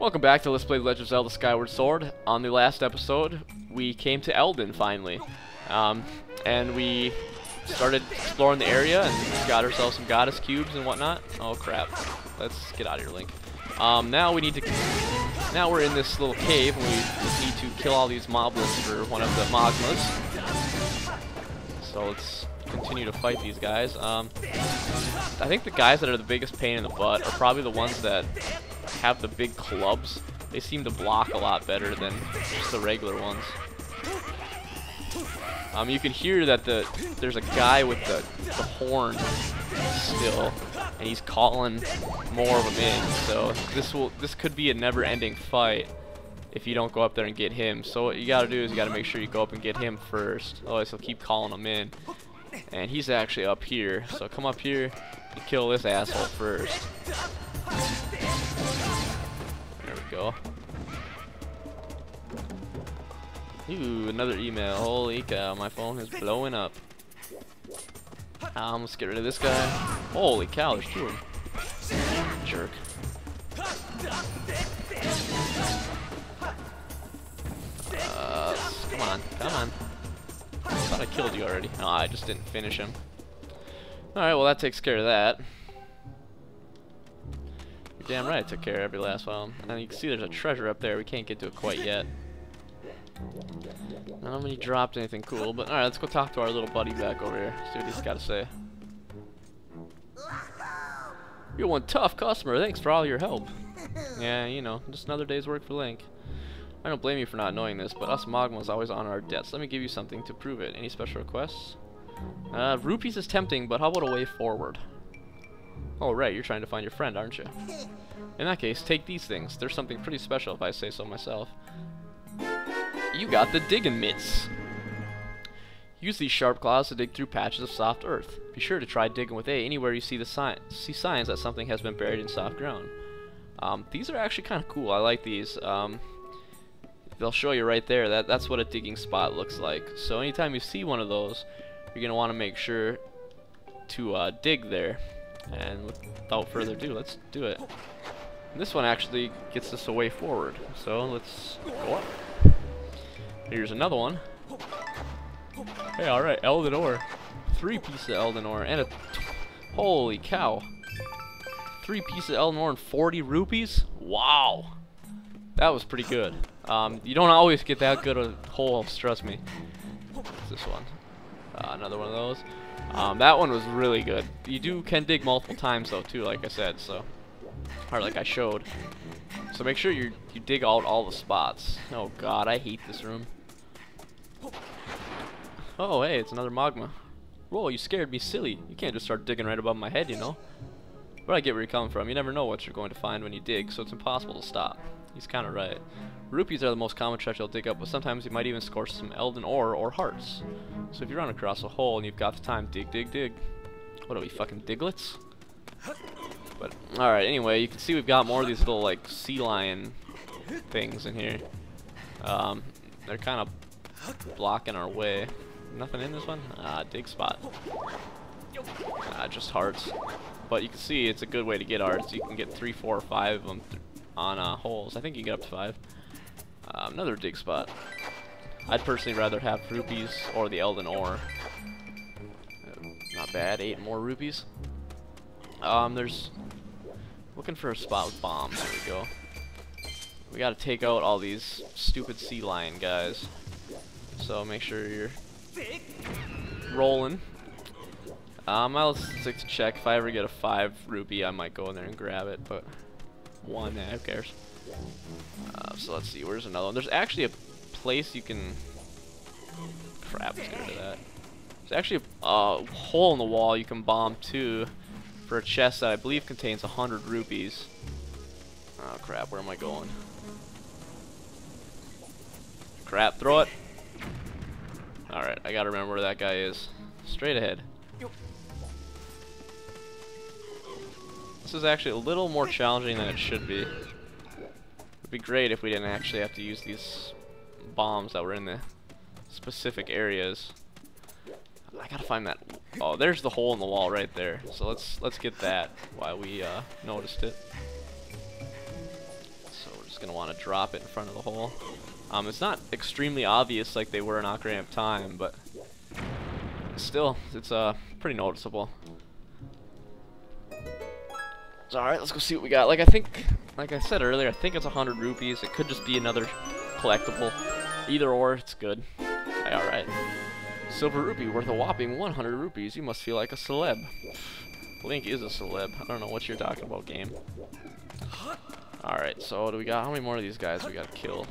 Welcome back to Let's Play Legend of Zelda Skyward Sword. On the last episode, we came to Eldin finally. Um, and we started exploring the area and got ourselves some goddess cubes and whatnot. Oh crap. Let's get out of here, Link. Um, now we need to... Now we're in this little cave and we need to kill all these moblins for one of the mogmas. So let's continue to fight these guys. Um, I think the guys that are the biggest pain in the butt are probably the ones that have the big clubs. They seem to block a lot better than just the regular ones. Um, you can hear that the there's a guy with the, the horn still, and he's calling more of them in. So this will this could be a never-ending fight if you don't go up there and get him. So what you gotta do is you gotta make sure you go up and get him first. Otherwise he'll keep calling them in. And he's actually up here. So come up here and kill this asshole first. Go. Ooh, another email. Holy cow, my phone is blowing up. Um, let's get rid of this guy. Holy cow, there's two of them. Jerk. Uh, come on, come on. I thought I killed you already. No, I just didn't finish him. Alright, well that takes care of that. Damn right I took care of every last one. And you can see there's a treasure up there. We can't get to it quite yet. I don't know if he dropped anything cool, but alright, let's go talk to our little buddy back over here. See what he's got to say. You're one tough customer. Thanks for all your help. Yeah, you know, just another day's work for Link. I don't blame you for not knowing this, but us Mogmas always honor our debts. Let me give you something to prove it. Any special requests? Uh, rupees is tempting, but how about a way forward? Oh, right, you're trying to find your friend, aren't you? In that case, take these things. There's something pretty special if I say so myself. You got the digging mitts. Use these sharp claws to dig through patches of soft earth. Be sure to try digging with A anywhere you see the sign see signs that something has been buried in soft ground. Um, these are actually kind of cool. I like these. Um, they'll show you right there. That that's what a digging spot looks like. So anytime you see one of those, you're gonna want to make sure to uh, dig there. And without further ado, let's do it. And this one actually gets us a way forward. So let's go up. Here's another one. Hey, alright, Eldin Ore. Three pieces of Eldin Ore and a... Holy cow. Three pieces of Eldin Ore and 40 rupees? Wow. That was pretty good. Um, you don't always get that good of holes, trust me. This one? Uh, another one of those. Um, that one was really good. You do can dig multiple times though too, like I said, so or like I showed. So make sure you you dig out all the spots. Oh god, I hate this room. Oh hey, it's another mogma. Whoa, you scared me silly. You can't just start digging right above my head, you know. But I get where you're coming from. You never know what you're going to find when you dig, so it's impossible to stop. He's kind of right. Rupees are the most common treasure you'll dig up, but sometimes you might even score some Eldin Ore or hearts. So if you run across a hole and you've got the time, dig, dig, dig. What are we, fucking digletts? But, alright, anyway, you can see we've got more of these little, like, sea lion things in here. Um, they're kind of blocking our way. Nothing in this one? Ah, dig spot. Ah, just hearts. But you can see it's a good way to get hearts. You can get three, four, or five of them on uh, holes. I think you get up to five. Um, another dig spot. I'd personally rather have rupees or the Eldin Ore. Uh, not bad, eight more rupees. Um, there's looking for a spot with bombs. There we go. We gotta take out all these stupid sea lion guys. So make sure you're rolling. Um, I'll stick to check. If I ever get a five rupee, I might go in there and grab it. But one, eh, who cares? Uh, so let's see, where's another one? There's actually a place you can... Crap, let's get rid of that. There's actually a uh, hole in the wall you can bomb too for a chest that I believe contains 100 rupees. Oh crap, where am I going? Crap, throw it! Alright, I gotta remember where that guy is. Straight ahead. This is actually a little more challenging than it should be. It'd be great if we didn't actually have to use these bombs that were in the specific areas. I gotta find that. Oh, there's the hole in the wall right there. So let's let's get that while we uh, noticed it. So we're Just gonna want to drop it in front of the hole. Um, it's not extremely obvious like they were in Ocarina of Time, but still, it's uh pretty noticeable. Alright, let's go see what we got. Like I think, like I said earlier, I think it's 100 rupees. It could just be another collectible. Either or, it's good. Alright. Silver rupee worth a whopping 100 rupees. You must feel like a celeb. Link is a celeb. I don't know what you're talking about, game. Alright, so what do we got how many more of these guys we gotta kill?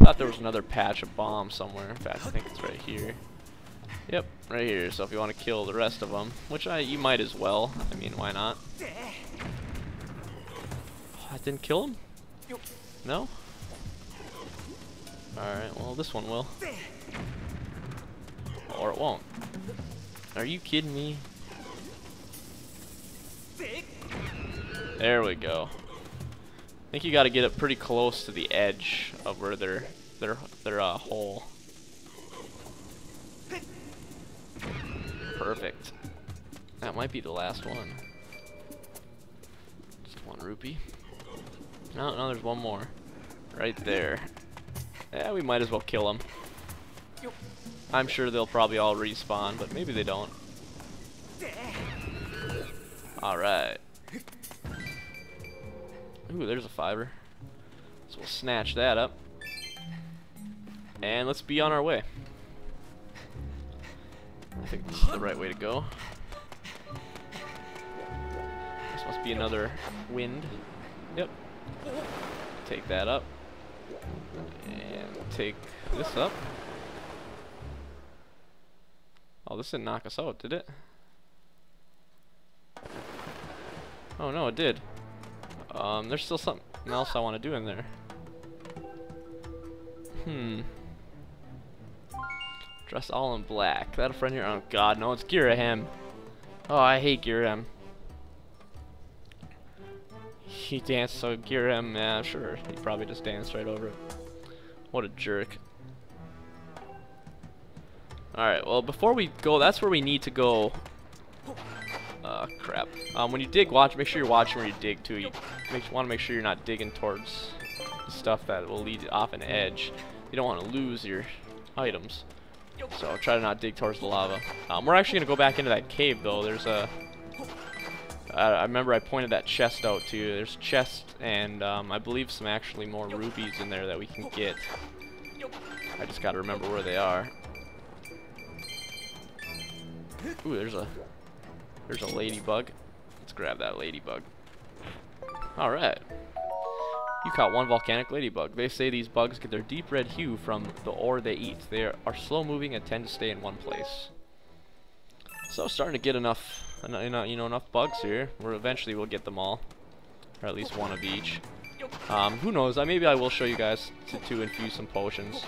Thought there was another patch of bomb somewhere. In fact, I think it's right here. Yep, right here. So if you want to kill the rest of them, which I you might as well. I mean, why not? Oh, I didn't kill him. No. All right. Well, this one will. Or it won't. Are you kidding me? There we go. I think you got to get it pretty close to the edge of where their their their uh, hole. Perfect. That might be the last one. Just one rupee. No, no, there's one more. Right there. Yeah, we might as well kill them. I'm sure they'll probably all respawn, but maybe they don't. Alright. Ooh, there's a fiver. So we'll snatch that up. And let's be on our way. I think this is the right way to go. This must be another wind. Yep. Take that up. And take this up. Oh, this didn't knock us out, did it? Oh no, it did. Um, there's still something else I want to do in there. Hmm. Dress all in black. That a friend here? Oh god, no, it's Ghirahim. Oh, I hate Ghirahim. He danced so Ghirahim, yeah, sure. He probably just danced right over it. What a jerk. Alright, well, before we go, that's where we need to go. Uh, crap. Um, when you dig, watch. Make sure you're watching where you dig, too. You want to make sure you're not digging towards stuff that will lead off an edge. You don't want to lose your items. So try to not dig towards the lava. Um, we're actually going to go back into that cave, though. There's a... I remember I pointed that chest out to you. There's chest and um, I believe some actually more rubies in there that we can get. I just got to remember where they are. Ooh, there's a there's a ladybug. Let's grab that ladybug. Alright. You caught one volcanic ladybug. They say these bugs get their deep red hue from the ore they eat. They are, slow moving and tend to stay in one place. So starting to get enough, you know, enough bugs here. Where eventually we'll get them all, or at least one of each. Um, who knows? I maybe I will show you guys to, to infuse some potions,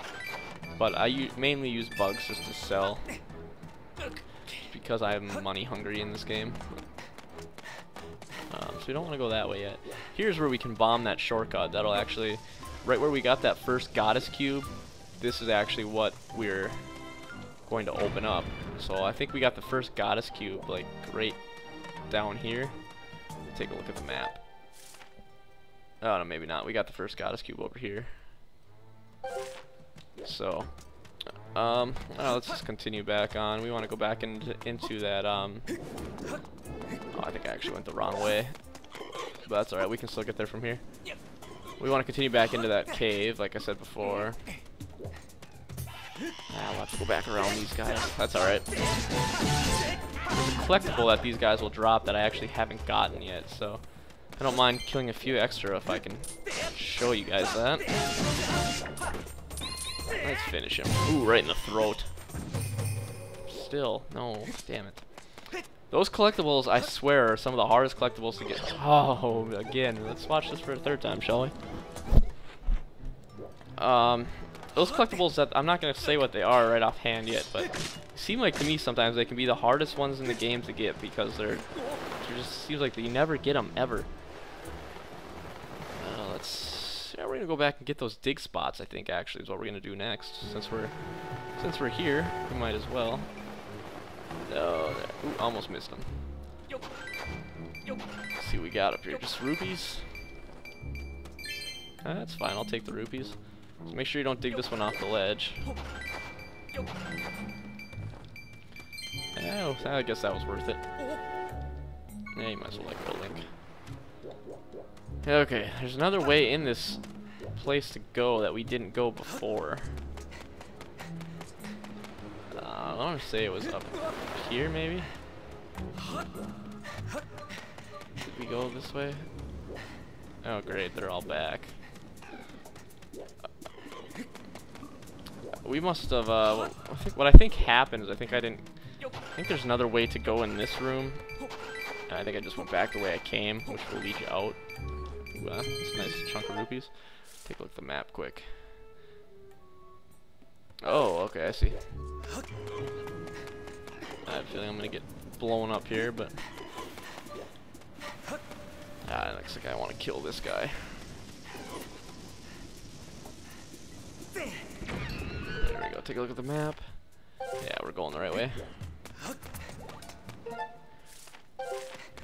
but I mainly use bugs just to sell because I'm money hungry in this game. Um, so we don't want to go that way yet. Here's where we can bomb that shortcut. That'll actually, right where we got that first goddess cube, this is actually what we're going to open up. So I think we got the first goddess cube, like, right down here. Take a look at the map. Oh, no, maybe not. We got the first goddess cube over here. So, um, oh, let's just continue back on. We want to go back into, into that, um... Oh, I think I actually went the wrong way. But that's alright, we can still get there from here. We want to continue back into that cave, like I said before. Ah, we'll have to go back around these guys. That's alright. There's a collectible that these guys will drop that I actually haven't gotten yet, so... I don't mind killing a few extra if I can show you guys that. Let's finish him. Ooh, right in the throat. Still, no, damn it. Those collectibles, I swear, are some of the hardest collectibles to get. Oh, again, let's watch this for a third time, shall we? Um, those collectibles that I'm not gonna say what they are right offhand yet, but seem like to me sometimes they can be the hardest ones in the game to get because they're, it just seems like you never get them ever. Uh, let's, yeah, we're gonna go back and get those dig spots. I think actually is what we're gonna do next, since we're, since we're here, we might as well. Oh, there. Ooh, almost missed him. Let's see what we got up here. Just rupees. Uh, that's fine, I'll take the rupees. So make sure you don't dig this one off the ledge. Yeah, I guess that was worth it. Yeah, you might as well like go, Link. Okay, there's another way in this place to go that we didn't go before. Uh, I want to say it was up here, maybe? Did we go this way? Oh great, they're all back. We must have, uh, I think, what I think happened is I think I didn't, I think there's another way to go in this room. And I think I just went back the way I came, which will lead you out. Ooh, uh, that's a nice chunk of rupees. Take a look at the map quick. Oh, okay, I see. I have a feeling I'm gonna get blown up here, but... Ah, looks like I want to kill this guy. There we go, take a look at the map. Yeah, we're going the right way.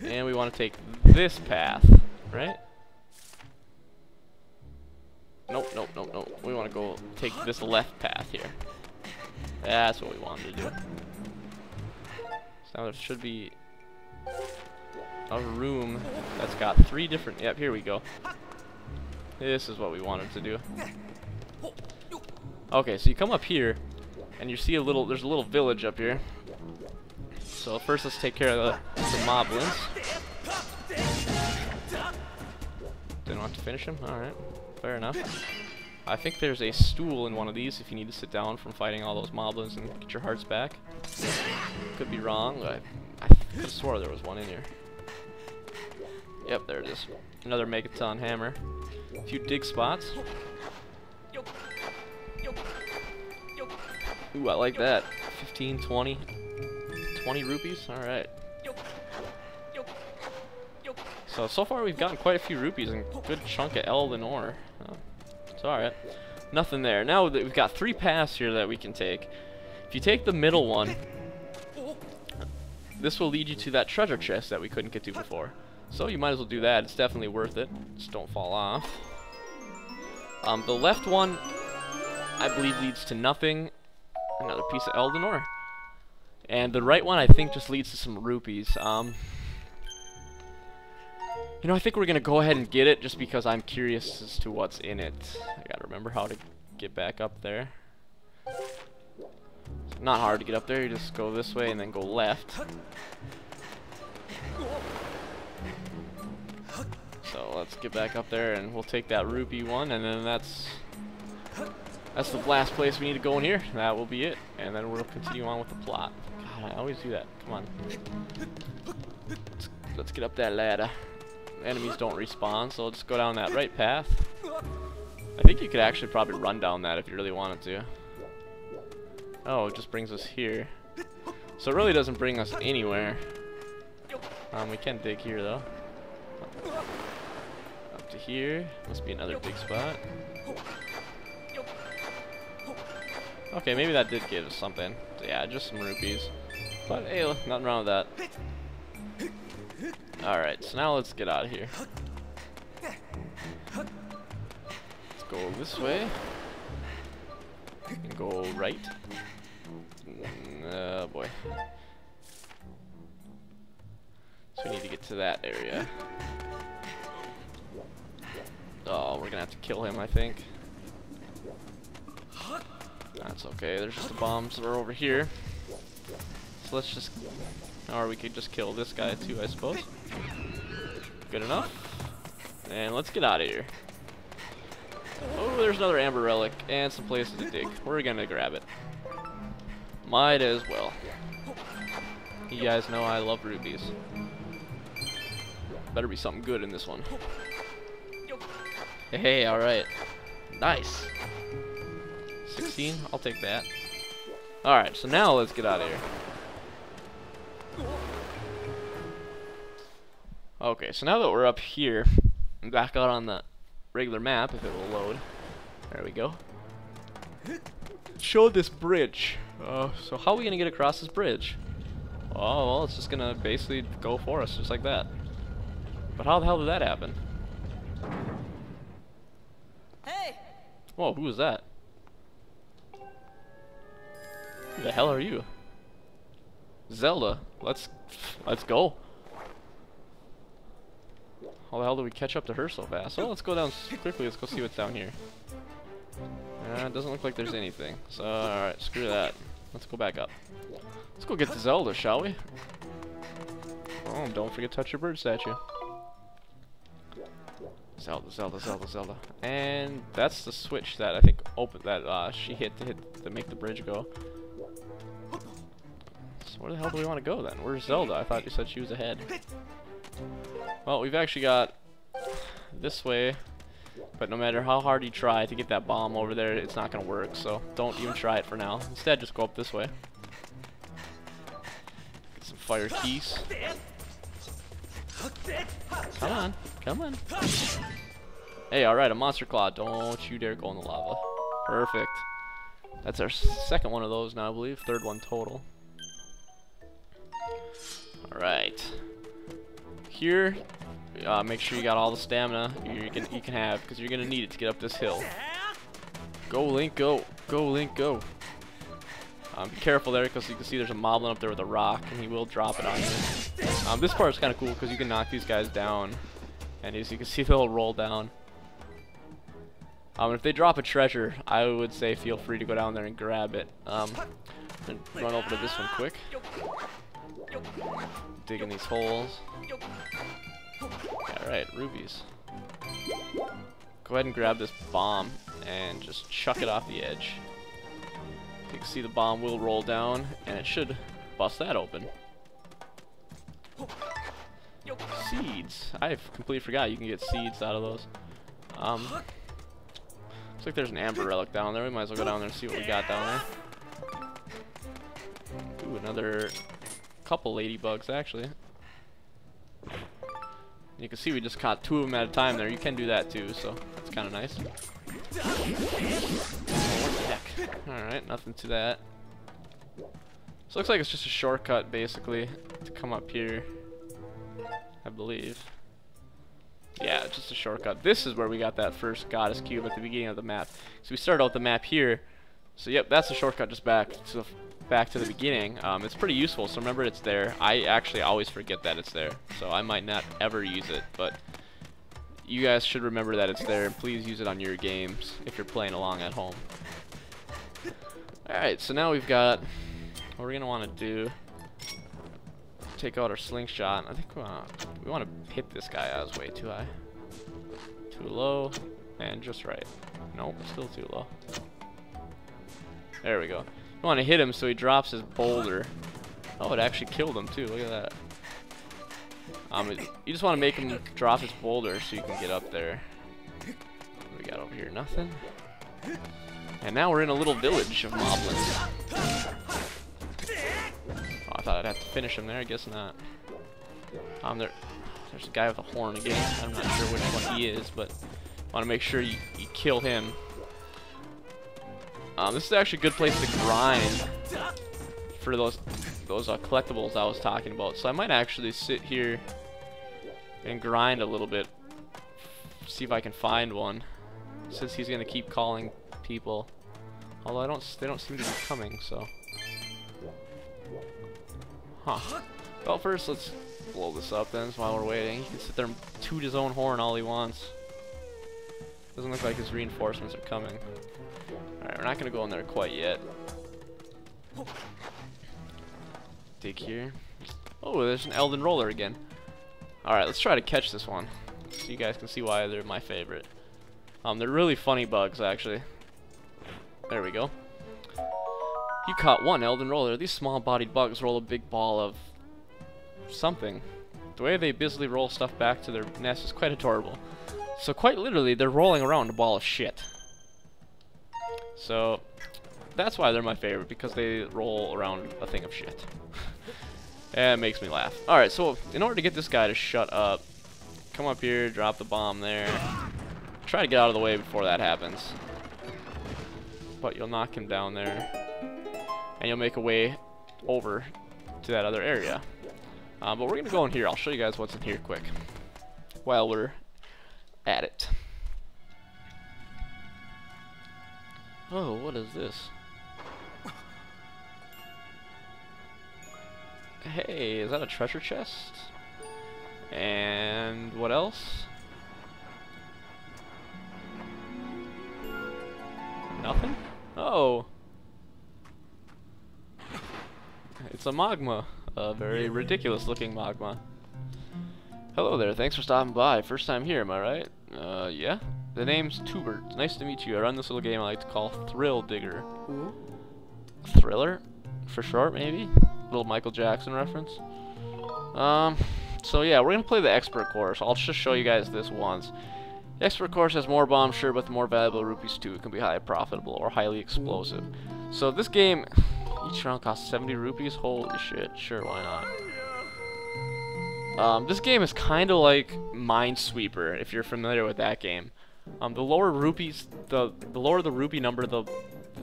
And we want to take this path, right? Nope, nope, nope, nope. We want to go take this left path here. That's what we wanted to do. So now there should be a room that's got three different... Yep, here we go. This is what we wanted to do. Okay, so you come up here, and you see a little... There's a little village up here. So first let's take care of the, the moblins. Didn't want to finish him? Alright, fair enough. I think there's a stool in one of these if you need to sit down from fighting all those moblins and get your hearts back. Could be wrong, I, I swore there was one in here. Yep, there it is. Another Megaton hammer. A few dig spots. Ooh, I like that. 15, 20. 20 rupees? Alright. So, so far we've gotten quite a few rupees and a good chunk of Eldin ore. Oh, it's alright. Nothing there. Now that we've got three paths here that we can take. If you take the middle one, this will lead you to that treasure chest that we couldn't get to before. So you might as well do that. It's definitely worth it. Just don't fall off. Um, the left one, I believe, leads to nothing. Another piece of Eldin ore. And the right one, I think, just leads to some rupees. Um, you know, I think we're going to go ahead and get it just because I'm curious as to what's in it. I got to remember how to get back up there. It's not hard to get up there. You just go this way and then go left. So let's get back up there and we'll take that rupee one and then that's that's the last place we need to go in here. That will be it. And then we'll continue on with the plot. God, I always do that. Come on. Let's, let's get up that ladder. Enemies don't respawn, so let's go down that right path. I think you could actually probably run down that if you really wanted to. Oh, it just brings us here. So it really doesn't bring us anywhere. Um, we can dig here though. Up to here. Must be another big spot. Okay, maybe that did give us something. So yeah, just some rupees. But hey, look, nothing wrong with that. Alright, so now let's get out of here. Let's go this way. And go right. Mm, oh boy. So we need to get to that area. Oh, we're gonna have to kill him, I think. That's okay, there's just the bombs that are over here. So let's just... Or we could just kill this guy too, I suppose. Good enough. And let's get out of here. Oh, there's another amber relic and some places to dig. We're gonna grab it. Might as well. You guys know I love rubies. Better be something good in this one. Hey, alright. Nice. 16? I'll take that. Alright, so now let's get out of here. Okay, so now that we're up here, back out on the regular map, if it will load. There we go. Show this bridge. Uh, so how are we going to get across this bridge? Oh, well, it's just going to basically go for us, just like that. But how the hell did that happen? Hey! Whoa, who is that? Who the hell are you? Zelda. Let's let's go. How the hell do we catch up to her so fast? Well, let's go down quickly. Let's go see what's down here. Uh, it doesn't look like there's anything. So, alright, screw that. Let's go back up. Let's go get the Zelda, shall we? Oh, don't forget to touch your bird statue. Zelda, Zelda, Zelda, Zelda. And that's the switch that I think opened that uh, she hit to hit to make the bridge go. So where the hell do we want to go then? Where's Zelda? I thought you said she was ahead. Well, we've actually got this way, but no matter how hard you try to get that bomb over there, it's not going to work, so don't even try it for now. Instead, just go up this way. Get some fire keys. Come on, come on. Hey, alright, a monster claw. Don't you dare go in the lava. Perfect. That's our second one of those now, I believe. Third one total. Alright. Here, uh, make sure you got all the stamina you can, you can have, because you're to need it to get up this hill. Go, Link, go. Go, Link, go. Um, be careful there, because you can see there's a moblin up there with a rock, and he will drop it on you. Um, this part is kind of cool, because you can knock these guys down, and as you can see, they'll roll down. Um, if they drop a treasure, I would say feel free to go down there and grab it. Um, and run over to this one quick. Digging these holes. Alright, rubies. Go ahead and grab this bomb and just chuck it off the edge. You can see the bomb will roll down and it should bust that open. Seeds. I completely forgot you can get seeds out of those. Um, looks like there's an amber relic down there. We might as well go down there and see what we got down there. Ooh, another couple ladybugs actually. You can see we just caught two of them at a time there. You can do that too, so it's kind of nice. Alright, nothing to that. So looks like it's just a shortcut basically to come up here. I believe. Yeah, just a shortcut. This is where we got that first goddess cube at the beginning of the map. So we started out the map here. So yep, that's a shortcut just back to back to the beginning, um, it's pretty useful, so remember it's there. I actually always forget that it's there, so I might not ever use it, but you guys should remember that it's there, and please use it on your games if you're playing along at home. Alright, so now we've got what we're going to want to do. Take out our slingshot. I think we want to hit this guy. I was way too high. Too low, and just right. Nope, still too low. There we go. You want to hit him so he drops his boulder. Oh, it actually killed him too. Look at that. Um, you just want to make him drop his boulder so you can get up there. What we got over here? Nothing. And now we're in a little village of moblins. Oh, I thought I'd have to finish him there. I guess not. Um, there, there's a guy with a horn again. I'm not sure which one he is, but want to make sure you, you kill him um, this is actually a good place to grind for those those uh, collectibles I was talking about. So I might actually sit here and grind a little bit, see if I can find one, since he's gonna keep calling people. Although I don't, they don't seem to be coming. So, huh? Well, first let's blow this up then. while we're waiting, he can sit there and toot his own horn all he wants. Doesn't look like his reinforcements are coming. Alright, we're not to go in there quite yet. Dig here. Oh, there's an Eldin Roller again. Alright, let's try to catch this one. So you guys can see why they're my favorite. Um, they're really funny bugs, actually. There we go. You caught one Eldin Roller. These small-bodied bugs roll a big ball of something. The way they busily roll stuff back to their nest is quite adorable. So quite literally, they're rolling around a ball of shit. So that's why they're my favorite, because they roll around a thing of shit. and it makes me laugh. Alright, so in order to get this guy to shut up, come up here, drop the bomb there. Try to get out of the way before that happens. But you'll knock him down there. And you'll make a way over to that other area. Um, but we're going to go in here. I'll show you guys what's in here quick. While we're at it. Oh, what is this? Hey, is that a treasure chest? And what else? Nothing? Oh. It's a mogma. A very ridiculous looking mogma. Hello there, thanks for stopping by. First time here, am I right? Uh, yeah? The name's Tubert. Nice to meet you. I run this little game I like to call Thrill Digger. Thriller? For short, maybe? Little Michael Jackson reference. Um, so yeah, we're gonna play the expert course. I'll just show you guys this once. The expert course has more bombs, sure, but the more valuable rupees too. It can be highly profitable or highly explosive. So this game, each round costs 70 rupees. Holy shit! Sure, why not? Um, this game is kind of like Minesweeper, if you're familiar with that game. Um, the lower rupees, the the lower the rupee number, the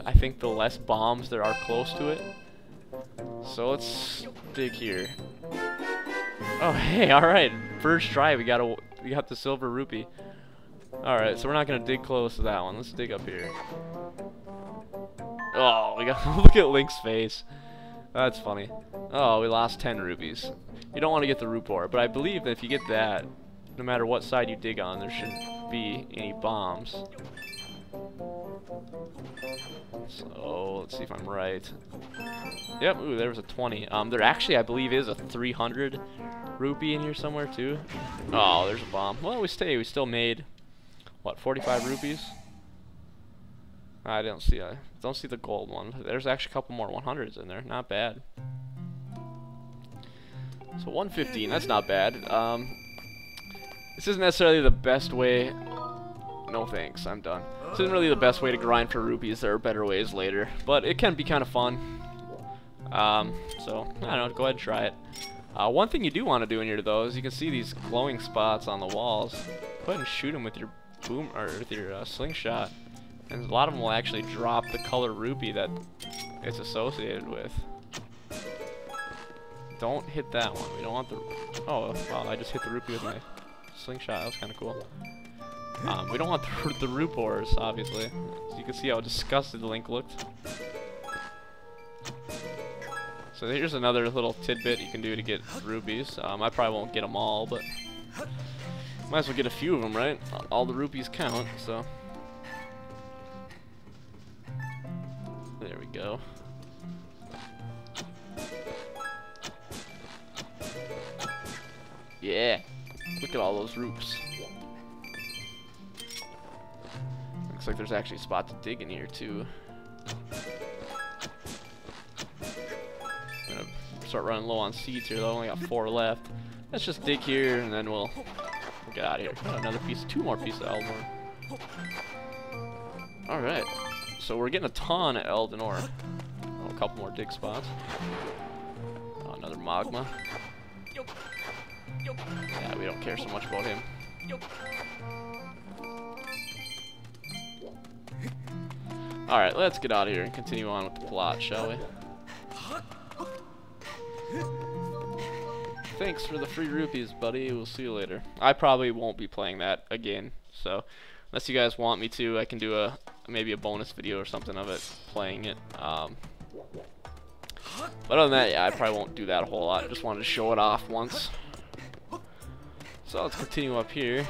I think the less bombs there are close to it. So let's dig here. Oh hey, all right, first try we got a we got the silver rupee. All right, so we're not gonna dig close to that one. Let's dig up here. Oh, we got look at Link's face. That's funny. Oh, we lost 10 rupees. You don't want to get the ore, but I believe that if you get that, no matter what side you dig on, there shouldn't be any bombs. So, let's see if I'm right. Yep, ooh, there was a 20. Um, there actually, I believe, is a 300 rupee in here somewhere, too. Oh, there's a bomb. Well, we stay. We still made, what, 45 rupees? I don't see I don't see the gold one. There's actually a couple more 100s in there. Not bad. So 115, that's not bad. Um, this isn't necessarily the best way. No thanks, I'm done. This isn't really the best way to grind for rupees. There are better ways later, but it can be kind of fun. Um, so I don't know. Go ahead and try it. Uh, one thing you do want to do in here though is you can see these glowing spots on the walls. Go ahead and shoot them with your boom or with your uh, slingshot. And a lot of them will actually drop the color rupee that it's associated with. Don't hit that one. We don't want the... Oh, wow, I just hit the rupee with my slingshot. That was kind of cool. Um, we don't want the, the rupoors, obviously. So you can see how disgusted Link looked. So here's another little tidbit you can do to get rupees. Um, I probably won't get them all, but might as well get a few of them, right? All the rupees count, so... There we go. Yeah. Look at all those roofs. Looks like there's actually a spot to dig in here too. I'm gonna start running low on seeds here. I only got four left. Let's just dig here and then we'll, get out of here. Got another piece, two more pieces of Eldor. All right. So we're getting a ton of Eldin Ore. Oh, a couple more dig spots. Oh, another Mogma. Yeah, we don't care so much about him. Alright, let's get out of here and continue on with the plot, shall we? Thanks for the free rupees, buddy. We'll see you later. I probably won't be playing that again, so unless you guys want me to, I can do a maybe a bonus video or something of it playing it. Um, but other than that, yeah, I probably won't do that a whole lot. Just wanted to show it off once. So let's continue up here.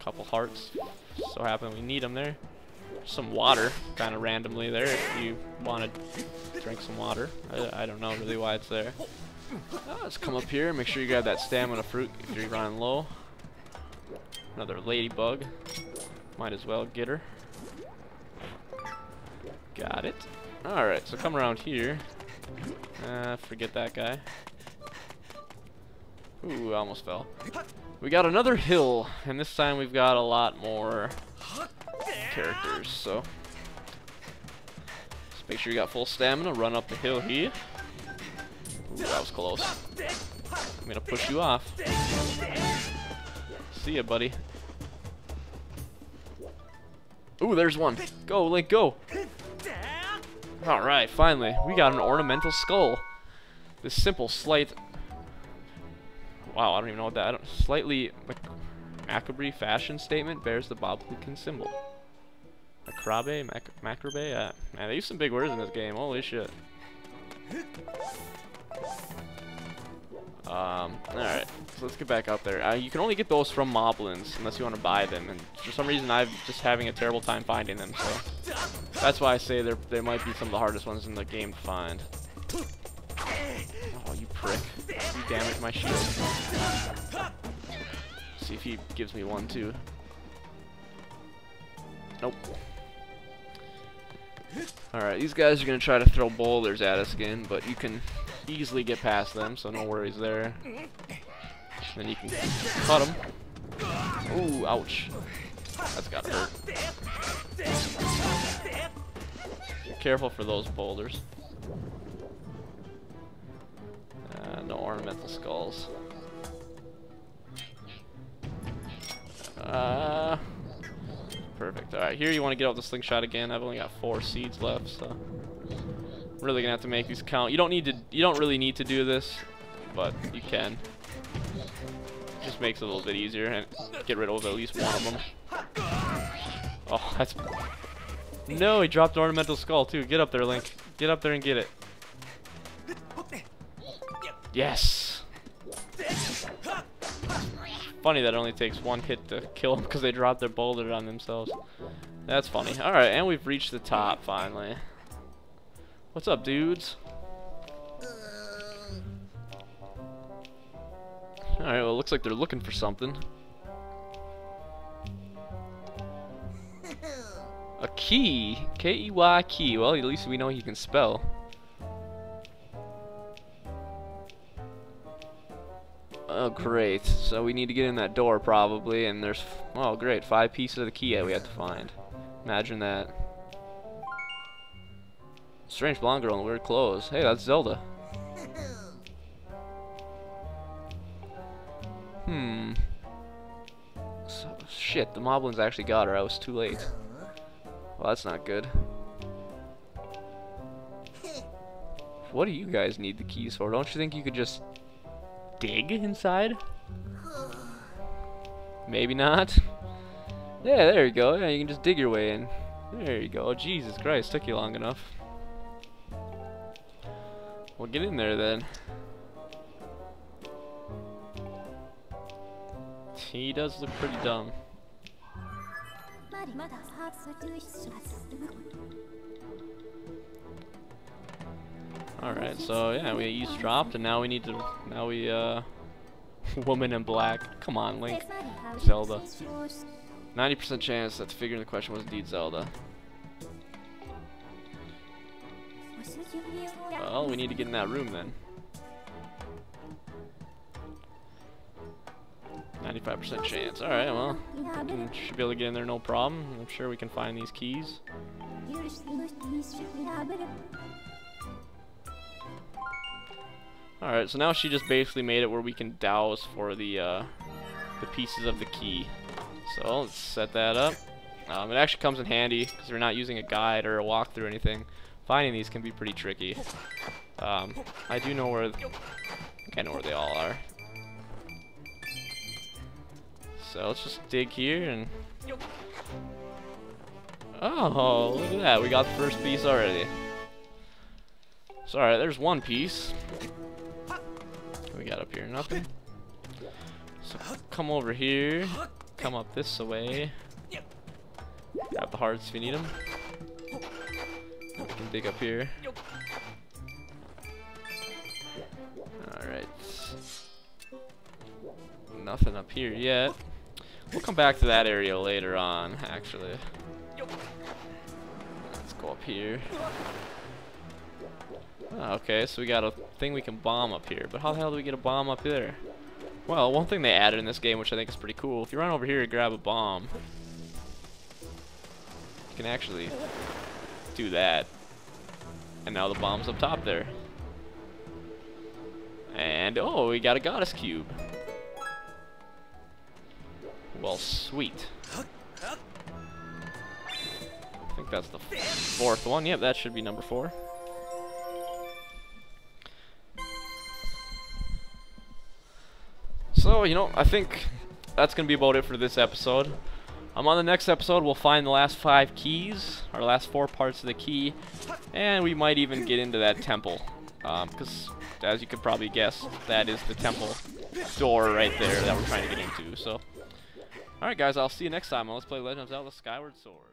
Couple hearts. So happen we need them there. Some water, kind of randomly there if you want to drink some water. I, I, don't know really why it's there. Uh, let's come up here, make sure you grab that stamina fruit if you're running low. Another ladybug. Might as well get her. Got it. Alright, so come around here. Uh, forget that guy. Ooh, I almost fell. We got another hill, and this time we've got a lot more characters, so... Just make sure you got full stamina, run up the hill here. Ooh, that was close. I'm gonna push you off. See ya, buddy. Ooh, there's one. Go, Link, go. Alright, finally. We got an ornamental skull. This simple, slight wow, I don't even know what that, slightly mac macabre fashion statement bears the Bokoblin symbol. Macrabe? Mac macrabe? Yeah. Man, they use some big words in this game. Holy shit. Um, alright, so let's get back up there. Uh, you can only get those from Moblins unless you want to buy them, and for some reason I'm just having a terrible time finding them, so that's why I say they're, they might be some of the hardest ones in the game to find. Oh, you prick. You damaged my shield. See if he gives me one, too. Nope. Alright, these guys are going to try to throw boulders at us again, but you can easily get past them, so no worries there. Then you can cut them. Ooh, ouch. That's gotta hurt. Careful for those boulders. Ornamental skulls. Uh, perfect. Alright, here you want to get out the slingshot again. I've only got four seeds left, so I'm really gonna have to make these count. You don't need to. You don't really need to do this, but you can. It just makes it a little bit easier and get rid of at least one of them. Oh, that's. No, he dropped ornamental skull too. Get up there, Link. Get up there and get it. Yes. Funny that it only takes one hit to kill them because they dropped their boulder on themselves. That's funny. Alright, and we've reached the top finally. What's up, dudes? Alright, well, it looks like they're looking for something. A key? K-E-Y key. Well, at least we know he can spell. Oh, great. So we need to get in that door, probably, and there's... Oh, great. Five pieces of the key that we have to find. Imagine that. Strange blonde girl in weird clothes. Hey, that's Zelda. Hmm. So, shit, the Moblins actually got her. I was too late. Well, that's not good. What do you guys need the keys for? Don't you think you could just dig inside? Maybe not. Yeah, there you go. Yeah, you can just dig your way in. There you go. Jesus Christ, took you long enough. Well, get in there then. He does look pretty dumb. Alright, so yeah, we eavesdropped and now we need to, now we, uh, woman in black. Come on, Link. Zelda. 90% chance that the figure in the question was indeed Zelda. Well, we need to get in that room then. 95% chance. Alright, well, we should be able to get in there no problem. I'm sure we can find these keys. Alright, so now she just basically made it where we can douse for the, uh, the pieces of the key. So, let's set that up. Um, it actually comes in handy, because we're not using a guide or a walkthrough or anything. Finding these can be pretty tricky. Um, I do know where... I I know where they all are. So let's just dig here and... Oh, look at that. We got the first piece already. Sorry, there's one piece. Got up here? Nothing. So come over here. Come up this way. Grab the hearts if you need them. We can dig up here. Alright. Nothing up here yet. We'll come back to that area later on, actually. Let's go up here. Oh, okay, so we got a thing we can bomb up here. But how the hell do we get a bomb up there? Well, one thing they added in this game, which I think is pretty cool, if you run over here and grab a bomb, you can actually do that. And now the bomb's up top there. And, oh, we got a goddess cube. Well, sweet. I think that's the fourth one. Yep, that should be number four. So, you know, I think that's going to be about it for this episode. Um, on the next episode, we'll find the last five keys, our last four parts of the key, and we might even get into that temple. Because, um, as you could probably guess, that is the temple door right there that we're trying to get into. So, alright guys, I'll see you next time on Let's Play Legend of Zelda Skyward Sword.